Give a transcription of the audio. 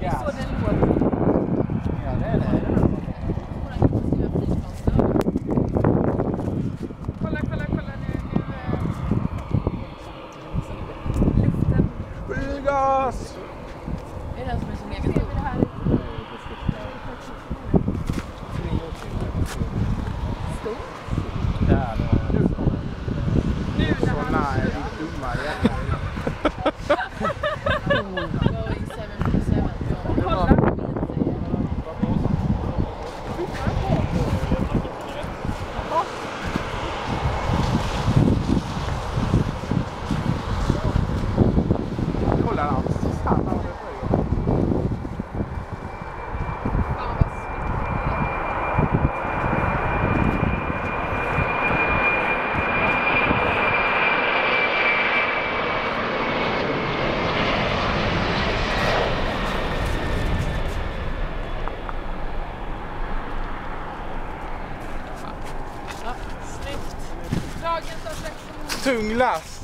gas. Så låter. Ja, det är det. Kolla, kolla, kolla nu. nu luften. Flyggas! Är den som är Nu ser vi det här. Stor. Där. Nu när han Tung last.